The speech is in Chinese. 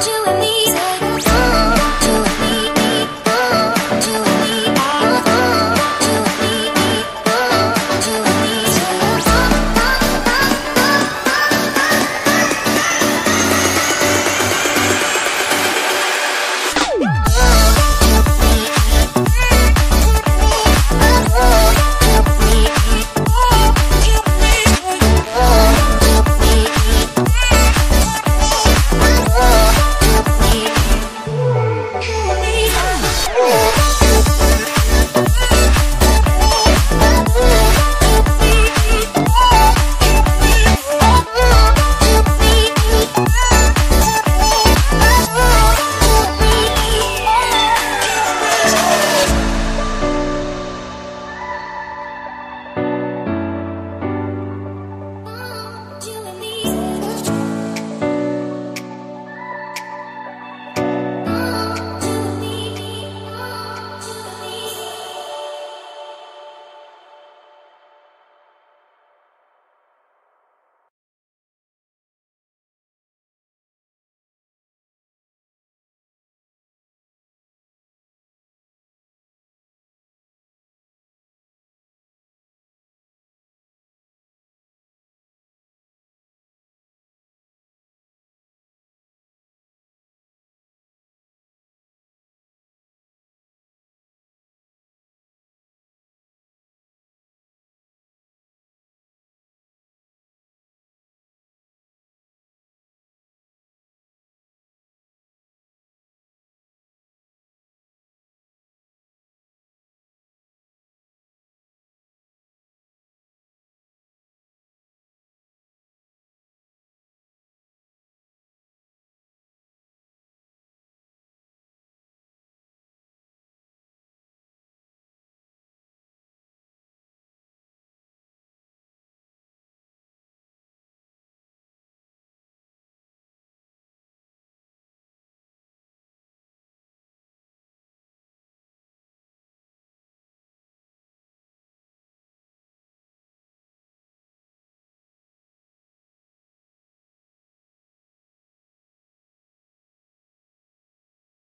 只为你。